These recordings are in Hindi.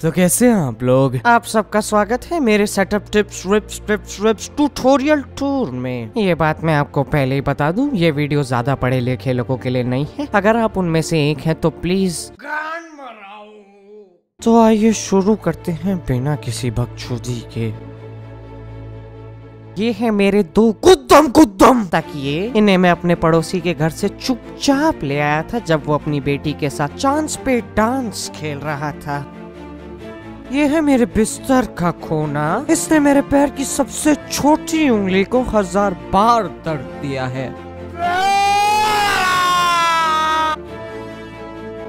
तो कैसे हैं आप लोग? आप सबका स्वागत है मेरे setup tips rips tips rips tutorial tour में। ये बात मैं आपको पहले ही बता दूँ ये वीडियो ज़्यादा पढ़े लिखे लोगों के लिए नहीं है। अगर आप उनमें से एक हैं तो प्लीज़ तो आइए शुरू करते हैं बिना किसी बकचोदी के। ये है मेरे दो गुद्दम गुद्दम। तकिए इन्हें मैं अपने पड़ोसी के घर से चुपचाप ले आया था जब वो अपनी बेटी के साथ चांस पे डांस खेल रहा था। ये है मेरे बिस्तर का कोना। इसने मेरे पैर की सबसे छोटी उंगली को हज़ार बार दर्द दिया है।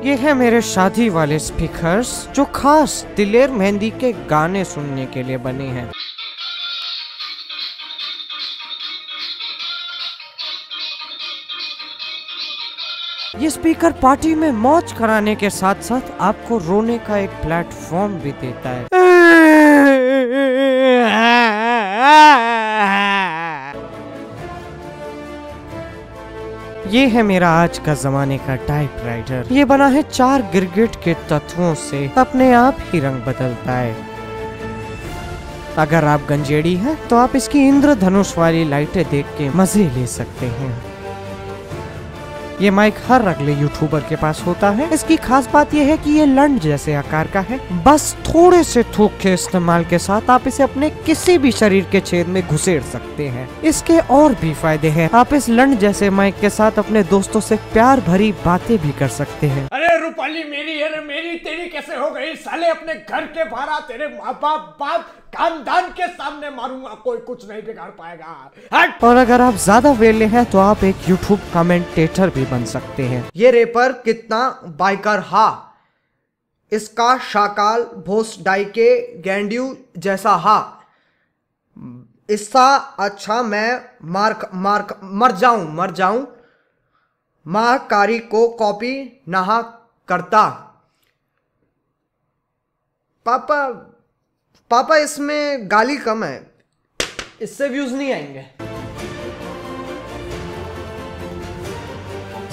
ये है मेरे शादी वाले स्पीकर्स जो खास दिलेर मेहंदी के गाने सुनने के लिए बने हैं। ये स्पीकर पार्टी में मौज कराने के साथ साथ आपको रोने का एक प्लेटफॉर्म भी देता है। ये है मेरा आज का जमाने का टाइपराइटर ये बना है चार गिरगिट के तत्वों से। अपने आप ही रंग बदलता है। अगर आप गंजेड़ी हैं तो आप इसकी इंद्रधनुष वाली लाइटें देख के मज़े ले सकते हैं। ये माइक हर अगले यूट्यूबर के पास होता है। इसकी खास बात यह है कि ये लंड जैसे आकार का है। बस थोड़े से थूक के इस्तेमाल के साथ आप इसे अपने किसी भी शरीर के छेद में घुसेड़ सकते हैं। इसके और भी फ़ायदे हैं। आप इस लंड जैसे माइक के साथ अपने दोस्तों से प्यार भरी बातें भी कर सकते हैं। तेरी कैसे हो गई साले अपने घर के बाहर आ, तेरे माँ बाप बाप खानदान के सामने मारूँगा। कोई कुछ नहीं बिगाड़ पाएगा। और अगर आप ज़्यादा वेले हैं तो आप एक यूट्यूब कमेंटेटर भी बन सकते हैं। ये रेपर कितना बाइकर? हा। इसका शाकाल भोस डाइके गैंड्यू जैसा। हा। इससा अच्छा मैं मार्क मार्क मर जाऊँ मर जाऊँ। महाकारी को कॉपी नहा करता। पापा पापा इसमें गाली कम है। इससे व्यूज़ नहीं आएँगे।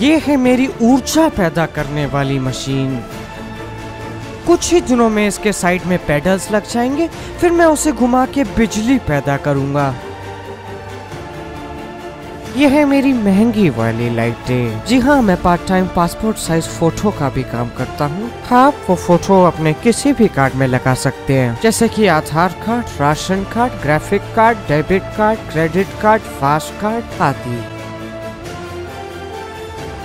ये है मेरी ऊर्जा पैदा करने वाली मशीन कुछ ही दिनों में इसके साइड में पेडल्स लग जाएँगे, फिर मैं उसे घुमा के बिजली पैदा करूँगा। ये है मेरी महँगी वाली लाइटें। जी हाँ मैं part time passport size photo का भी काम करता हूँ। आप वो फ़ोटो अपने किसी भी कार्ड में लगा सकते हैं। जैसे कि Aadhaar card ration card graphic card debit card credit card fast card आदि।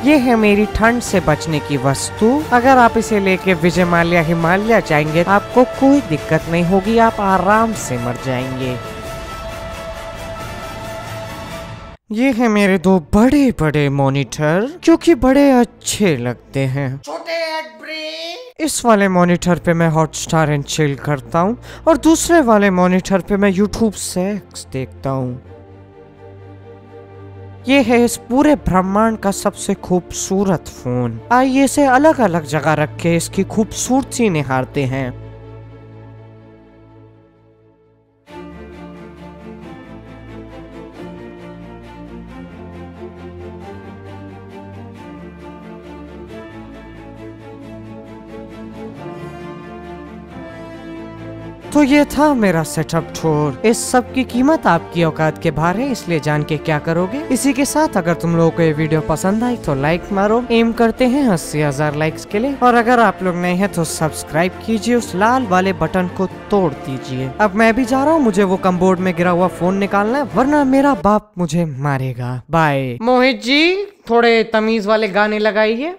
ये है मेरी ठंड से बचने की वस्तु। अगर आप इसे लेके विजय माल्या हिमालय जाएँगे, आपको कोई दिक्कत नहीं होगी। आप आराम से मर जाएँगे। ये है मेरे दो बड़े बड़े मॉनिटर जो कि बड़े अच्छे लगते हैं। छोटे इस वाले मॉनिटर पे मैं हॉटस्टार एंड चिल करता हूँ और दूसरे वाले मॉनिटर पे मैं यूट्यूब सेक्स देखता हूँ। ये है इस पूरे ब्रह्मांड का सबसे खूबसूरत फ़ोन। आइए इसे अलग अलग जगह रख के इसकी खूबसूरती निहारते हैं। तो ये था मेरा सेटअप टूर इस सब की कीमत आपकी औकात के बाहर है, इसलिए जान के क्या करोगे? इसी के साथ अगर तुम लोगों को ये वीडियो पसंद आई तो लाइक मारो। एम करते हैं अस्सी हज़ार लाइक्स के लिए। और अगर आप लोग नए हैं तो सब्सक्राइब कीजिए, उस लाल वाले बटन को तोड़ दीजिए। अब मैं भी जा रहा हूँ, मुझे वो कमबोर्ड में गिरा हुआ फ़ोन निकालना है, वरना मेरा बाप मुझे मारेगा। बाय मोहित जी, थोड़े तमीज वाले गाने लगाइए।